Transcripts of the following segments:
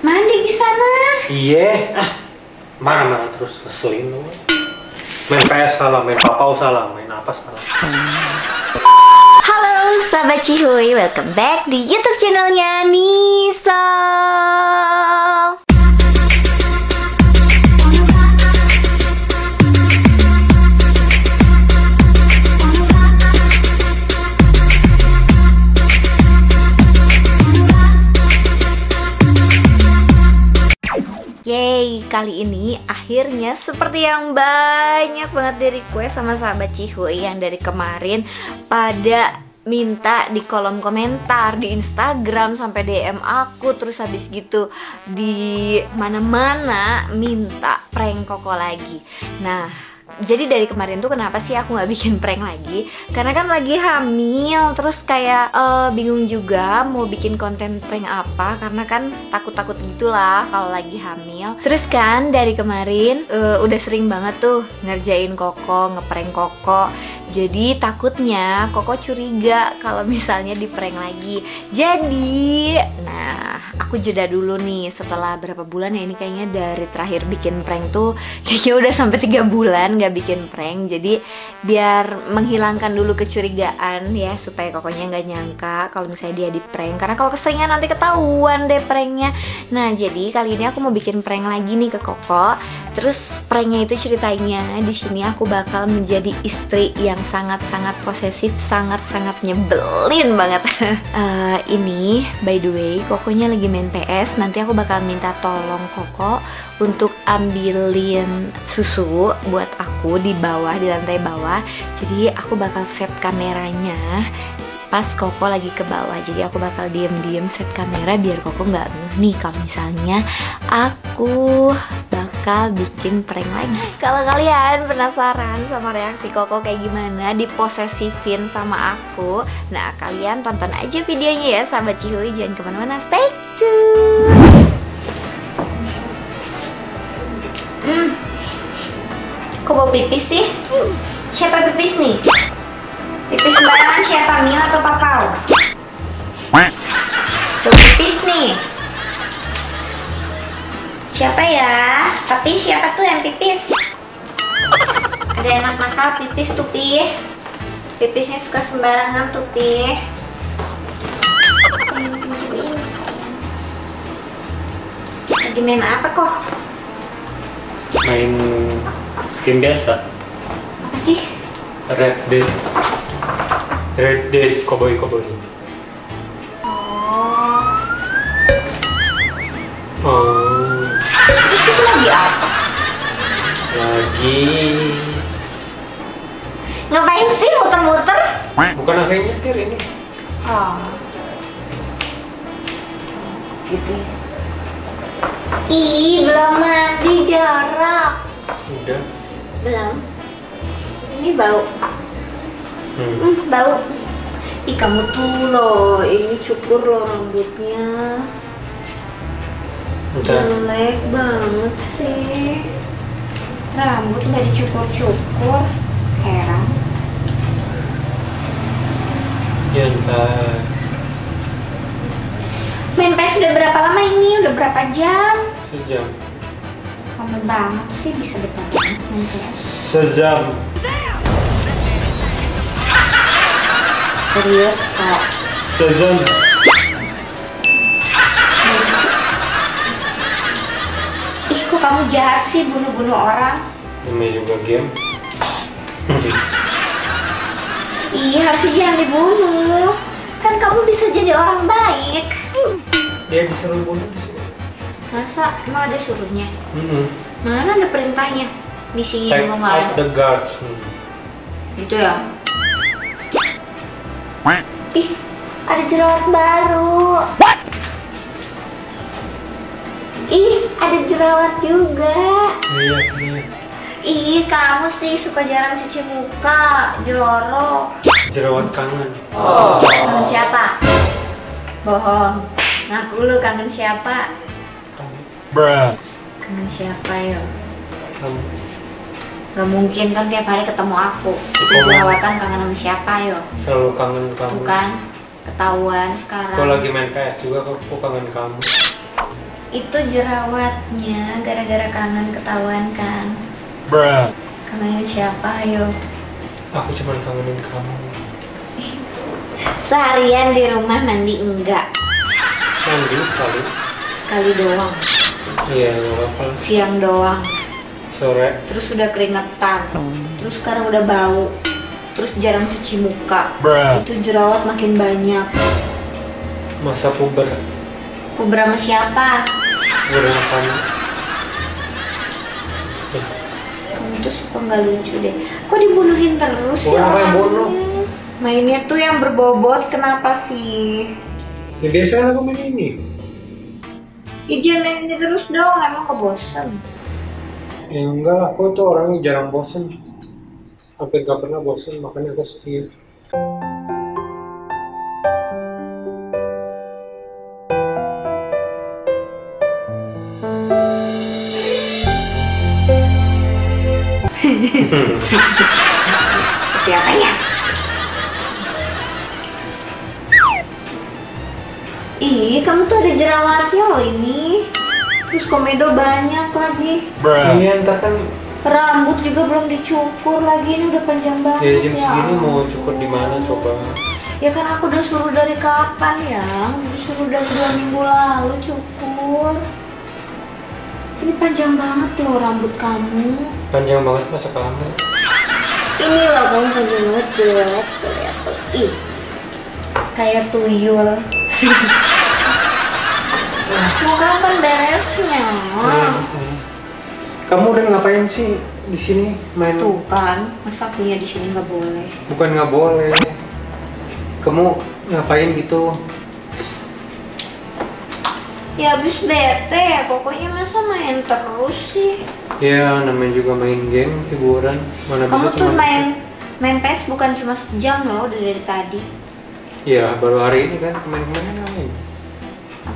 Mandi di sana. Iya, ah, marah-marah terus ngeselin lu. Main PS salah, main papau salah, main apa salah. Halo sahabat Cihuy, welcome back di YouTube channelnya Nisa. Yeay, kali ini akhirnya seperti yang banyak banget di request sama sahabat Cihuy yang dari kemarin pada minta di kolom komentar di Instagram sampai DM aku terus habis gitu di mana-mana minta prank koko lagi. Nah, jadi dari kemarin tuh kenapa sih aku nggak bikin prank lagi? Karena kan lagi hamil, terus kayak eh, bingung juga mau bikin konten prank apa karena kan takut-takut gitulah kalau lagi hamil. Terus kan dari kemarin eh, udah sering banget tuh ngerjain koko, ngeprank koko. Jadi takutnya Koko curiga kalau misalnya di prank lagi. Jadi, nah aku jeda dulu nih setelah berapa bulan ya ini kayaknya dari terakhir bikin prank tuh kayaknya udah sampai tiga bulan nggak bikin prank. Jadi biar menghilangkan dulu kecurigaan ya supaya Kokonya nggak nyangka kalau misalnya dia di prank. Karena kalau keseringan nanti ketahuan deh pranknya. Nah jadi kali ini aku mau bikin prank lagi nih ke Koko. Terus pranknya itu ceritanya di sini aku bakal menjadi istri yang sangat-sangat posesif, sangat-sangat nyebelin banget. Eh, ini by the way, Kokonya lagi main PS. Nanti aku bakal minta tolong Koko untuk ambilin susu buat aku di bawah di lantai bawah. Jadi aku bakal set kameranya pas Koko lagi ke bawah jadi aku bakal diem-diem set kamera biar Koko nggak nih kalau misalnya aku bakal bikin prank lagi kalau kalian penasaran sama reaksi Koko kayak gimana diposesifin sama aku nah kalian tonton aja videonya ya sahabat Cihuy jangan ke mana-mana stay tune Hmm. Kok pipis sih? Siapa pipis nih? Tuh yang pipis? Ada anak nakal pipis tuh Pi Pipisnya suka sembarangan tuh. Lagi main apa kok? Main game biasa, Apa sih? Red Dead. Red Dead Cowboy Cowboy. Lagi Ngapain sih muter-muter? bukan aku yang nyetir ini. Oh. Gitu. Ih, belum mandi jarak. Udah. Belum. Ini bau. Hmm. Hmm, bau. Ih, kamu tuh loh, ini cukur loh rambutnya. Jelek banget sih. Rambut nggak dicukur-cukur. Heran. Ya ntar. Main PS udah berapa lama ini? Udah berapa jam? Sejam. Lama banget sih bisa main PS. Sejam. Serius kok. Sejam. Kamu jahat sih bunuh-bunuh orang? Namanya juga game. Iya harusnya jangan dibunuh. Kan kamu bisa jadi orang baik. Dia disuruh bunuh. Masa emang ada suruhnya? Mm-mm. Mana ada perintahnya? Misinya Take out ada. the guards. Gitu ya? Ih, ada jerawat baru. Ih, ada jerawat juga. Iya sih. Ih, kamu sih suka jarang cuci muka, jorok. Jerawat kangen. Kangen siapa? Bohong. Ngaku lu kangen siapa? Bruh. Kangen siapa yo? Kamu. Gak mungkin kan tiap hari ketemu aku. Itu Oh. jerawatan kangen sama siapa yo? Selalu kangen kamu. Tuh kan, ketahuan Kau sekarang. lagi main PS juga kok aku kangen kamu. Itu jerawatnya gara-gara kangen ketahuan kan. Kangen siapa ayo? Aku cuma kangenin kamu. Seharian di rumah mandi enggak? Mandi sekali. Sekali doang. Iya, apa-apa. Siang doang. Sore. Terus udah keringetan. Terus sekarang udah bau. Terus jarang cuci muka. Itu jerawat makin banyak. Masa puber. Puber sama siapa? Kamu. Tuh suka nggak lucu deh. Kok dibunuhin terus Bukan ya? apa yang bunuh. Mainnya tuh yang berbobot, kenapa sih? Ya biasanya aku main ini. Ya jangan main ini terus dong, emang kebosan. Ya enggak, lah, aku tuh orangnya jarang bosen. Hampir gak pernah bosen, makanya aku setia. Seperti apanya? Ih, kamu tuh ada jerawatnya loh ini. Terus komedo banyak lagi. Iya, entar kan Rambut juga belum dicukur lagi, ini udah panjang banget. ya jam segini mau cukur di mana coba? Ya kan aku udah suruh dari kapan ya? Disuruh dari dua minggu lalu cukur. Ini panjang banget loh rambut kamu. Panjang banget masa kamu. Ini loh kamu panjang banget jelek tuh lihat tuh. Ih, kayak tuyul. Mau kapan beresnya? Bisa. Kamu udah ngapain sih di sini main? Tuh kan, masa punya di sini nggak boleh. Bukan nggak boleh. Kamu ngapain gitu? Ya abis bete, pokoknya masa main terus sih. Ya namanya juga main game hiburan. Mana Kamu bisa tuh cuma- main main PS bukan cuma sejam loh udah dari tadi. Ya baru hari ini kan kemarin-kemarin main.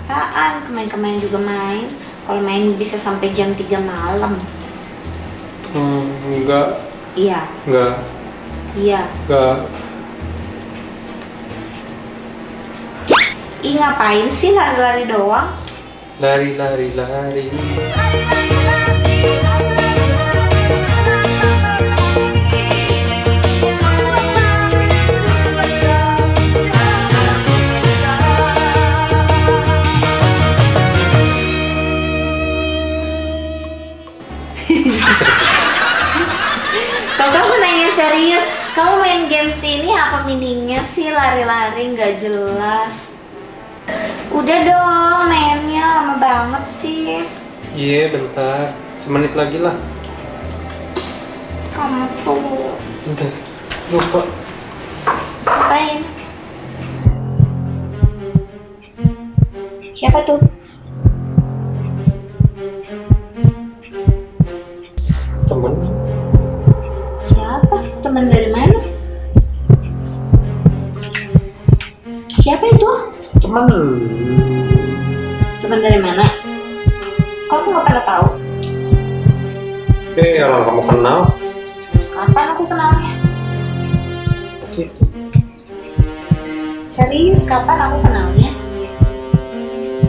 Apaan? Kemain-kemain juga main. Kalau main bisa sampai jam 3 malam. Hmm, enggak, Iya, enggak, iya. enggak. Ih ngapain sih lari-lari doang? Lari, lari, lari. Nanya serius, kamu main games ini apa meaningnya sih lari-lari nggak jelas? Udah dong mainnya lama banget sih. Iya, bentar. Semenit lagi lah. Kamu tuh Bentar. Lupa. ngapain? Siapa tuh? Temen. Siapa? Teman dari mana? Siapa itu? Temen. Teman dari mana? Kok aku nggak pernah tahu? Eh, orang kamu kenal. Kapan aku kenalnya? Gitu. Serius, kapan aku kenalnya?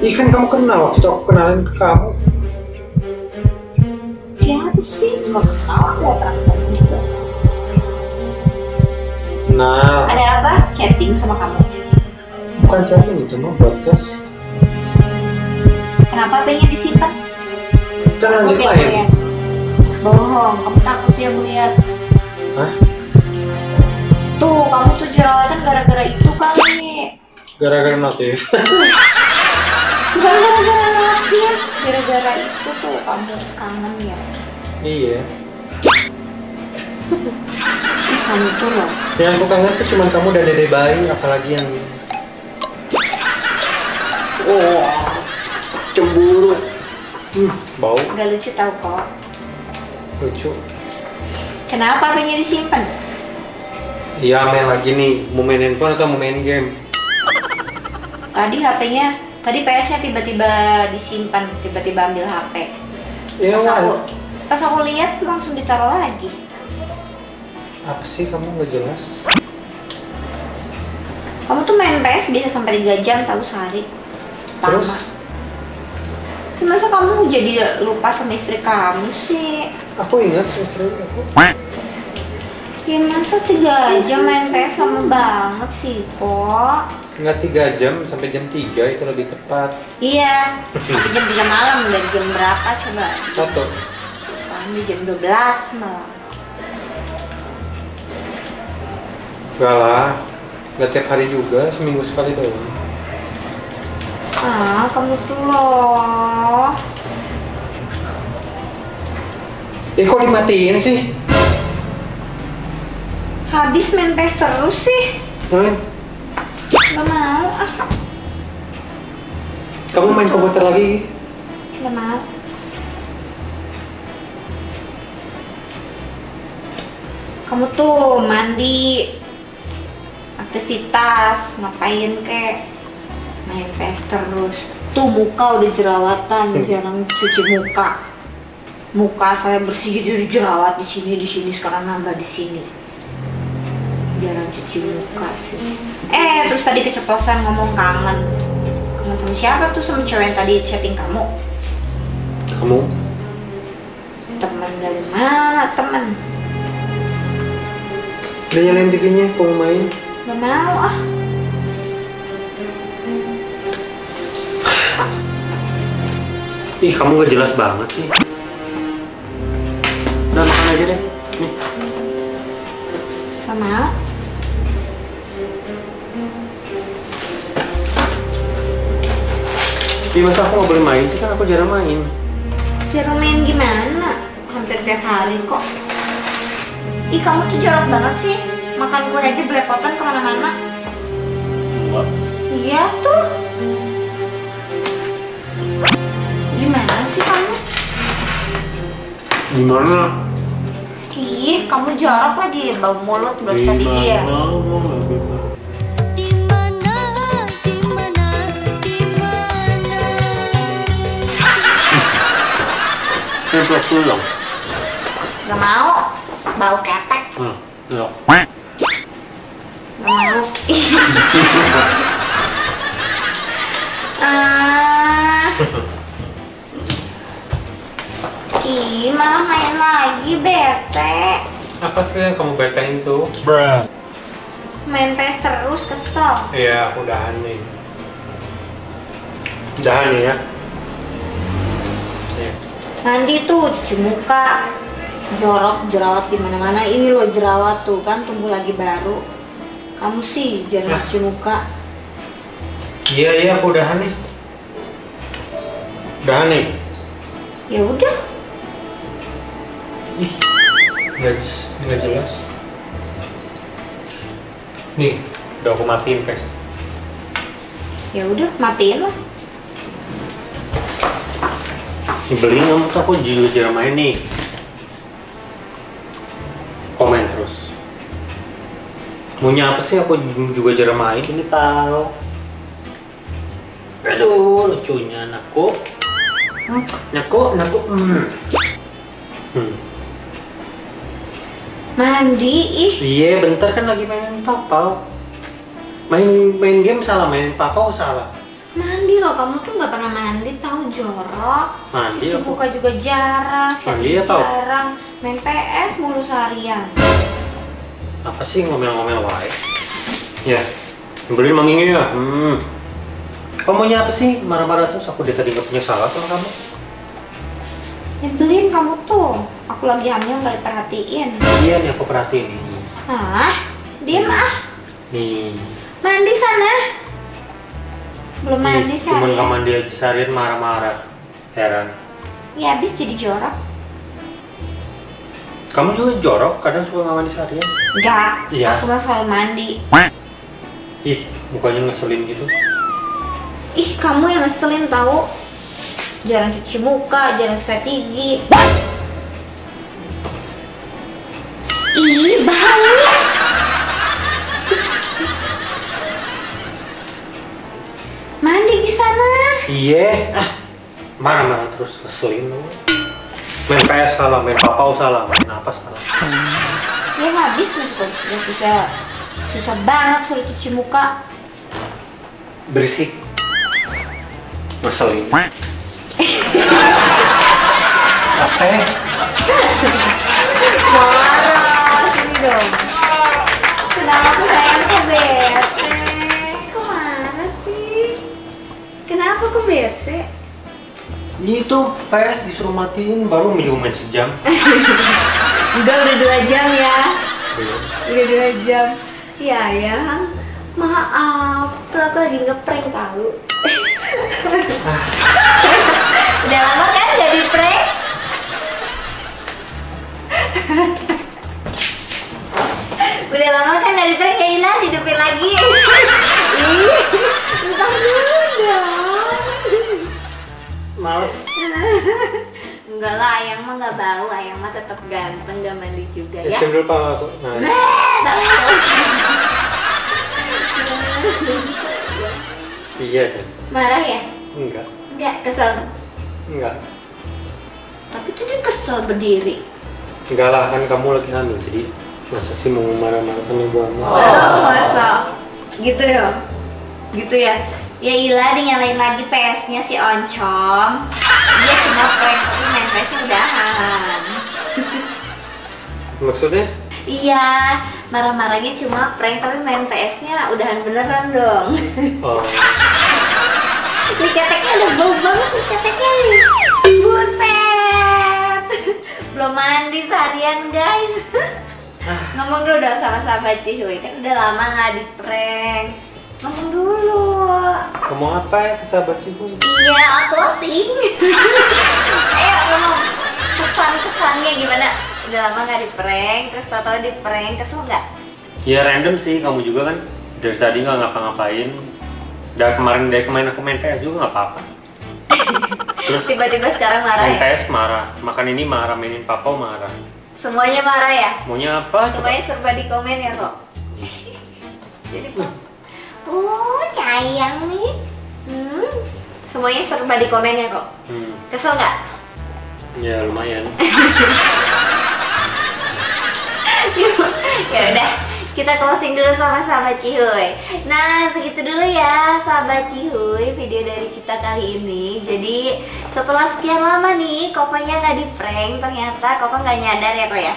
Ih, kan kamu kenal waktu itu aku kenalin ke kamu. Siapa sih? Cuma kenal aku nggak pernah ketemu juga. Nah, Ada apa? Chatting sama kamu? Bukan chatting itu mah podcast. Kenapa pengen disimpan? Kan lanjut Takut ya lain. ngeliat. Bohong, kamu takut ya melihat. Hah? Tuh, kamu tuh jerawatan gara-gara itu kali. Gara-gara notif. Bukan gara-gara notif, gara-gara itu tuh kamu kangen ya. iya. Kamu tuh loh. Yang aku kangen tuh cuma kamu dan dede bayi, apalagi yang Oh, cemburu. Hmm, bau gak lucu tau kok. lucu. Kenapa pengen disimpan? Iya, main lagi nih. Mau main handphone atau mau main game? Tadi HP-nya, tadi PS-nya tiba-tiba disimpan, tiba-tiba ambil HP. Iya, Pas aku, pas aku lihat langsung ditaruh lagi. Apa sih kamu nggak jelas? Kamu tuh main PS bisa sampai 3 jam tahu sehari. Terus? Lama. kamu jadi lupa sama istri kamu sih? Aku ingat istri aku. Ya masa tiga jam main PS lama banget sih kok Ingat 3 jam sampai jam 3 itu lebih tepat. Iya, sampai jam 3 malam dari jam berapa coba? Satu. Kami jam 12 malam Enggak lah. Enggak tiap hari juga, seminggu sekali doang. Ah, kamu tuh loh Eh kok dimatiin sih? Habis main PS terus sih Main. Gak mau ah, Kamu main komputer lagi? gak mau Kamu tuh mandi Aktivitas Ngapain kek Main PS terus Tuh muka udah jerawatan Jarang cuci muka. Muka saya bersih jadi jerawat di sini di sini sekarang nambah di sini. Jarang cuci muka sih. Eh terus tadi keceplosan ngomong kangen. Kangen sama siapa tuh sama cewek yang tadi chatting kamu? Kamu? teman dari mana teman Udah nyalain TV-nya, kamu main? gak mau ah Ih, kamu gak jelas banget sih. Udah makan aja deh. Nih. gak mau Ih, masa aku gak boleh main sih? Kan aku jarang main. jarang main gimana hampir tiap hari kok ih kamu tuh jorok banget sih makan kue aja belepotan ke mana-mana Enggak. iya tuh Gimana? ih kamu jorok lagi bau mulut belum bisa dulu dong. Gak mau, bau ketek. Hmm, dulu. Gak mau. ah. Ih, malah main lagi bete. Apa sih yang kamu betain tuh? Main PS terus kesel. Iya, aku udahan nih. Udahan ya. Iya. Mandi tuh cuci muka. Jorok jerawat di mana-mana. Ini loh jerawat tuh kan tumbuh lagi baru. Kamu sih jarang Nah. cuci muka. Iya, iya, aku udahan nih. Udahan nih. Ya udah, Ih, nggak nggak jelas. Nih, udah aku matiin guys. ya udah matiin lah. Nyebelin kamu tuh aku juga jarang main nih. Komen terus. Maunya apa sih aku juga jarang main ini tahu. Aduh, lucunya anakku. Anakku, anakku. Hmm. Hmm. Mandi ih. Iya, bentar kan lagi main papau. Main main game salah, main papau salah. Mandi loh, kamu tuh nggak pernah mandi tahu jorok. Mandi Cuci muka juga jarang, Mandi ya, tau. jarang. Main PS mulu seharian. Apa sih ngomel-ngomel wae? Ya, nyebelin manggingnya ya. Hmm. Kamu maunya apa sih? Marah-marah terus aku dari tadi nggak punya salah sama kamu. Nyebelin kamu tuh. Aku lagi hamil nggak diperhatiin. Iya nih aku perhatiin nih. Ah, diem ah. Nih. Mandi sana. Belum mandi Nih, Cuman kamu mandi aja seharian marah-marah. Heran. Ya habis jadi jorok. Kamu juga jorok, kadang suka nggak mandi seharian. Enggak, Iya. aku mah selalu mandi. Ih, mukanya ngeselin gitu. Ih, kamu yang ngeselin tahu. Jarang cuci muka, jarang sikat gigi. Ih, baunya. Mandi di sana. Iya, ah, marah-marah terus ngeselin lu. Main PS salah, main papau salah, main apa salah. Ya habis tuh, udah susah susah banget suruh cuci muka. Berisik. Ngeselin. Sini dong. Kenapa sayang kok bete? Kok marah sih? Kenapa kok bete? itu PS disuruh matiin baru minum main sejam. Enggak udah dua jam ya. Belum. Udah dua jam. Ya ya. Maaf, tuh aku lagi ngeprank tahu. udah lama kan gak di prank? Dulu pak aku. Nah, iya kan? Marah ya? Enggak, Enggak, kesel. enggak. Tapi tuh dia kesel berdiri. Enggak lah, kan kamu lagi hamil, jadi masa sih mau marah-marah sama ibu kamu? Oh, masa? Gitu ya? Gitu ya? Ya Ila dinyalain lagi PS-nya si Oncom. Dia cuma prank tapi main PS-nya udahan. Maksudnya? Iya, marah-marahnya cuma prank tapi main PS-nya udahan beneran dong. Oh, Nih keteknya udah bau banget nih keteknya nih. Buset. Belum mandi seharian guys. Ngomong dulu dong sama sahabat Cihuy kan udah lama nggak di prank. Ngomong dulu. ngomong apa ya ke sahabat Cibu? Iya, closing. Ayo ngomong kesan-kesannya gimana? Udah lama nggak di prank, terus tau-tau di prank, kesel nggak? Ya random sih, kamu juga kan dari tadi nggak ngapa-ngapain. Dari kemarin dari kemarin aku main PS juga nggak apa-apa. Terus Tiba-tiba sekarang marah main ya? PS marah, makan ini marah, mainin papa marah. Semuanya marah ya? Maunya apa? Coba. Semuanya serba di komen ya kok. Jadi Oh sayang nih. Hmm. Semuanya serba di komen ya kok. Hmm, Kesel nggak? ya lumayan. ya udah kita closing dulu sama sahabat Cihuy Nah segitu dulu ya sahabat Cihuy video dari kita kali ini. Jadi setelah sekian lama nih Kokonya nggak di prank Ternyata Koko nggak nyadar ya kok ya?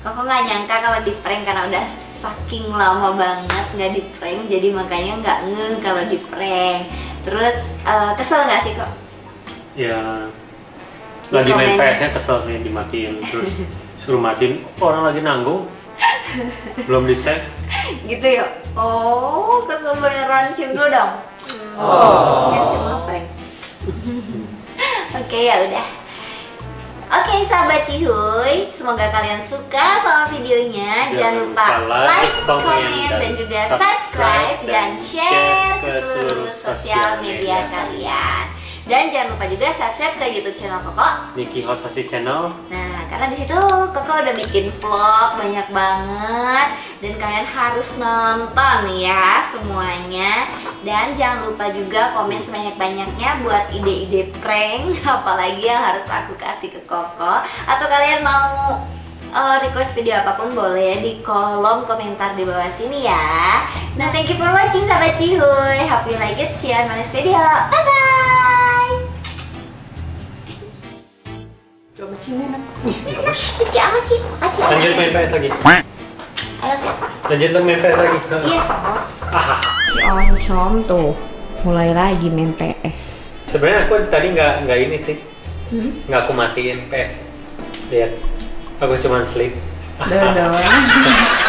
Koko nggak nyangka kalau di prank karena udah saking lama banget nggak di prank Jadi makanya nggak ngeh kalau di prank. Terus eh, kesel nggak sih kok? Ya lagi main. PS-nya kesel sih dimatiin. Terus suruh matiin orang lagi nanggung belum di save? Gitu ya. Oh kesel beneran cium dulu dong? Oh. kan prank oke ya udah. Oke sahabat cihuy semoga kalian suka sama videonya. Jangan, lupa, like, comment, dan, juga subscribe dan share ke seluruh sosial media kalian dan jangan lupa juga subscribe ke YouTube channel Koko Niki Hosasi Channel Nah, karena di situ Koko udah bikin vlog banyak banget dan kalian harus nonton ya semuanya. Dan jangan lupa juga komen sebanyak-banyaknya buat ide-ide prank apalagi yang harus aku kasih ke Koko atau kalian mau uh, request video apa pun boleh di kolom komentar di bawah sini ya. Nah, thank you for watching sahabat Cihuy. Hope you like it. See you on my next video. Bye Coba sini Lucu amat sih, Aci. Lanjut main PS lagi. Lanjut lagi main PS lagi Iya. Ah, Si Oncom tuh mulai lagi main PS. Sebenarnya aku tadi nggak nggak ini sih Hmm? nggak aku matiin PS Lihat Aku cuma sleep Dodo.